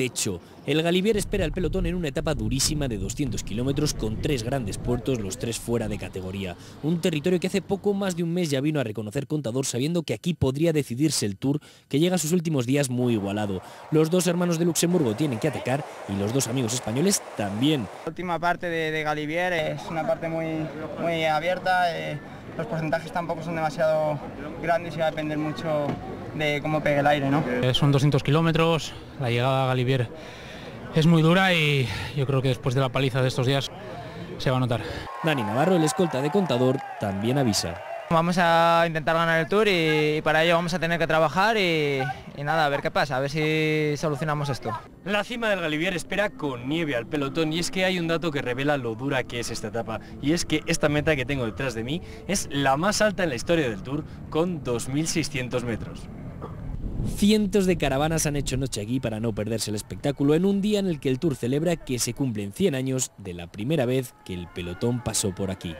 De hecho, el Galibier espera al pelotón en una etapa durísima de 200 kilómetros con tres grandes puertos, los tres fuera de categoría. Un territorio que hace poco más de un mes ya vino a reconocer Contador sabiendo que aquí podría decidirse el Tour que llega a sus últimos días muy igualado. Los dos hermanos de Luxemburgo tienen que atacar y los dos amigos españoles también. La última parte de, Galibier es una parte muy, muy abierta, eh, los porcentajes tampoco son demasiado grandes y va a depender mucho de cómo pegue el aire. ¿no? Eh, son 200 kilómetros, la llegada a Galibier es muy dura y yo creo que después de la paliza de estos días se va a notar. Dani Navarro, el escolta de Contador, también avisa. Vamos a intentar ganar el Tour y, para ello vamos a tener que trabajar y, nada, a ver qué pasa, a ver si solucionamos esto. La cima del Galibier espera con nieve al pelotón y es que hay un dato que revela lo dura que es esta etapa y es que esta meta que tengo detrás de mí es la más alta en la historia del Tour con 2.600 metros. Cientos de caravanas han hecho noche aquí para no perderse el espectáculo en un día en el que el Tour celebra que se cumplen 100 años de la primera vez que el pelotón pasó por aquí.